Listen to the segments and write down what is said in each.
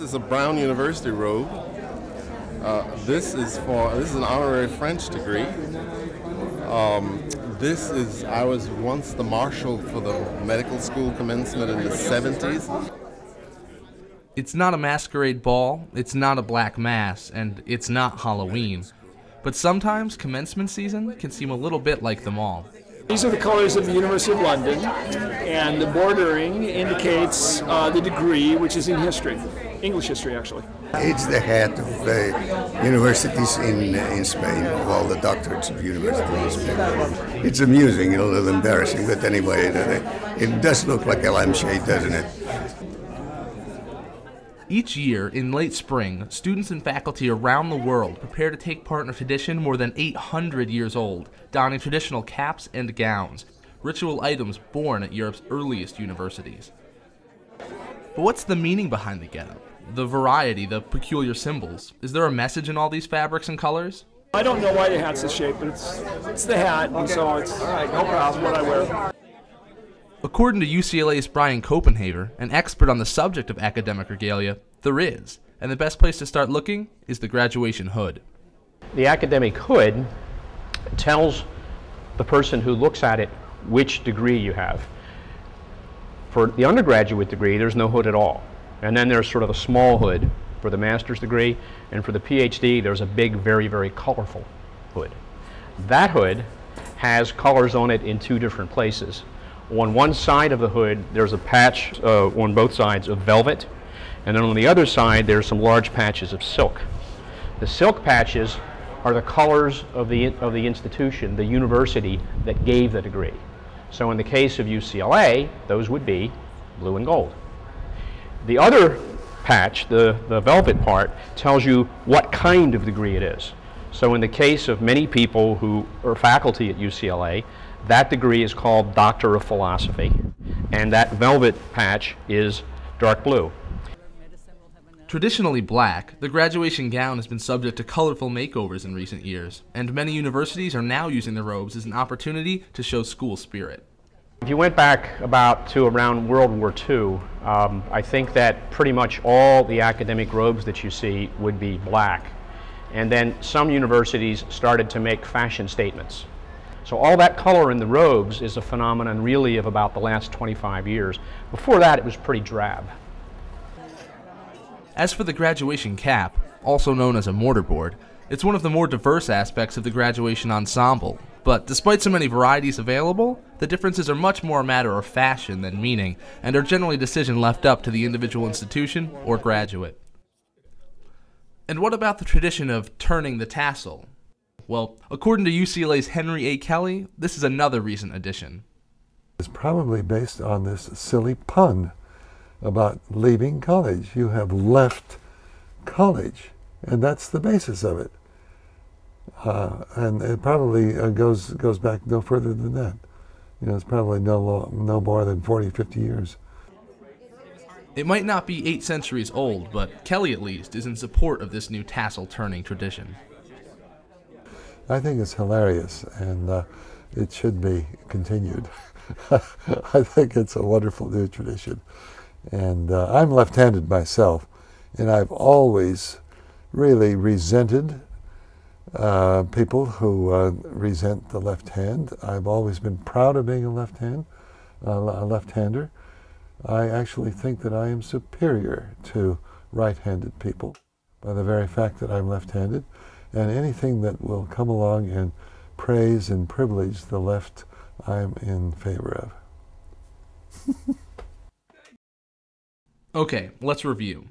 a Brown University robe. Uh, this is for this is an honorary French degree. Um, this is I was once the marshal for the medical school commencement in the 70s. It's not a masquerade ball, it's not a black mass, and it's not Halloween. But sometimes commencement season can seem a little bit like them all. These are the colors of the University of London, and the bordering indicates uh, the degree, which is in history, English history actually. It's the head of uh, universities in, in Spain, of all the doctorates of universities in Spain. It's amusing and a little embarrassing, but anyway, it, it does look like a lampshade, doesn't it? Each year, in late spring, students and faculty around the world prepare to take part in a tradition more than 800 years old, donning traditional caps and gowns, ritual items born at Europe's earliest universities. But what's the meaning behind the getup? The variety, the peculiar symbols? Is there a message in all these fabrics and colors? I don't know why the hat's this shape, but it's it's the hat, and so it's, all right, no problem. what I wear. According to UCLA's Brian Copenhaver, an expert on the subject of academic regalia, there is, and the best place to start looking is the graduation hood. The academic hood tells the person who looks at it which degree you have. For the undergraduate degree, there's no hood at all. And then there's sort of a small hood for the master's degree, and for the PhD, there's a big, very, very colorful hood. That hood has colors on it in two different places. On one side of the hood, there's a patch uh, on both sides of velvet, and then on the other side, there's some large patches of silk. The silk patches are the colors of the, of the institution, the university that gave the degree. So in the case of UCLA, those would be blue and gold. The other patch, the, the velvet part, tells you what kind of degree it is. So in the case of many people who are faculty at UCLA, that degree is called Doctor of Philosophy, and that velvet patch is dark blue. Traditionally black, the graduation gown has been subject to colorful makeovers in recent years, and many universities are now using the robes as an opportunity to show school spirit. If you went back about to around World War II, um, I think that pretty much all the academic robes that you see would be black. And then some universities started to make fashion statements. So all that color in the robes is a phenomenon really of about the last 25 years. Before that, it was pretty drab. As for the graduation cap, also known as a mortarboard, it's one of the more diverse aspects of the graduation ensemble. But despite so many varieties available, the differences are much more a matter of fashion than meaning, and are generally a decision left up to the individual institution or graduate. And what about the tradition of turning the tassel? Well, according to UCLA's Henry A. Kelly, this is another recent addition. It's probably based on this silly pun about leaving college. You have left college, and that's the basis of it. Uh, and it probably uh, goes goes back no further than that. You know, it's probably no no more than 40, 50 years. It might not be eight centuries old, but Kelly at least is in support of this new tassel turning tradition. I think it's hilarious, and uh, it should be continued. I think it's a wonderful new tradition. And uh, I'm left handed myself, and I've always really resented uh, people who uh, resent the left hand. I've always been proud of being a left hand, a left hander. I actually think that I am superior to right handed people by the very fact that I'm left handed and anything that will come along and praise and privilege the left, I'm in favor of. okay, let's review.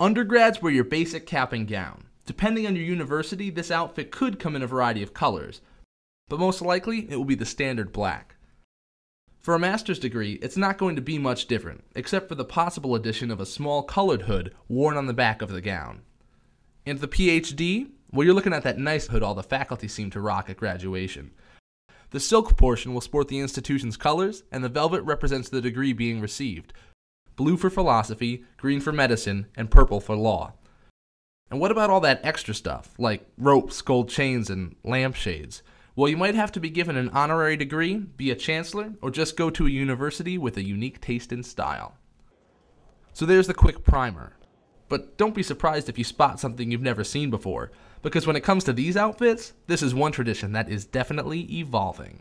Undergrads wear your basic cap and gown. Depending on your university, this outfit could come in a variety of colors, but most likely it will be the standard black. For a master's degree, it's not going to be much different, except for the possible addition of a small colored hood worn on the back of the gown. And the PhD, well, you're looking at that nice hood all the faculty seem to rock at graduation. The silk portion will sport the institution's colors, and the velvet represents the degree being received blue for philosophy, green for medicine, and purple for law. And what about all that extra stuff, like ropes, gold chains, and lampshades? Well, you might have to be given an honorary degree, be a chancellor, or just go to a university with a unique taste and style. So there's the quick primer. but don't be surprised if you spot something you've never seen before, because when it comes to these outfits, this is one tradition that is definitely evolving.